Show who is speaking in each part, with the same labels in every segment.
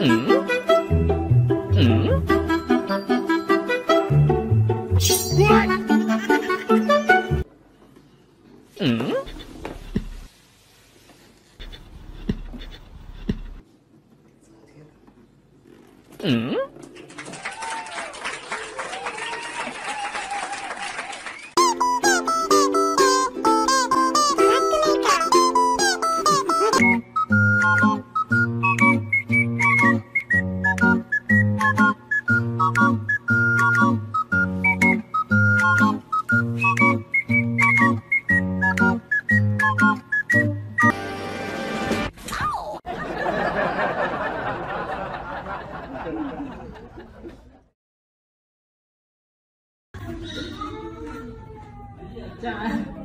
Speaker 1: 嗯嗯。嗯。嗯。
Speaker 2: Trời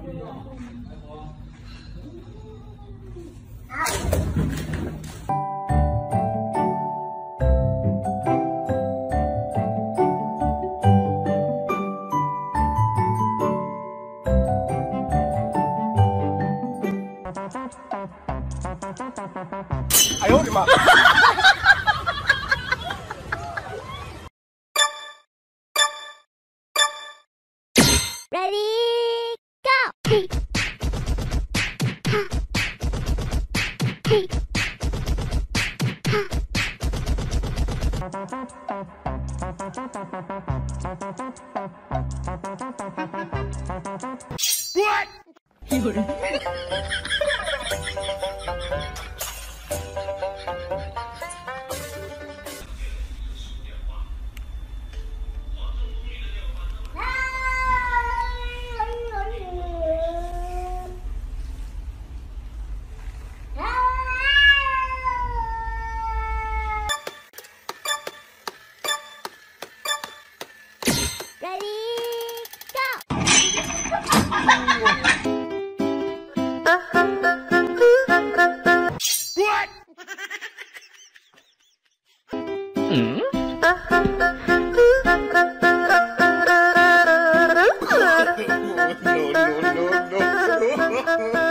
Speaker 3: ！Ready, go!
Speaker 2: What？
Speaker 4: 有人。
Speaker 3: No, no, no, no, no.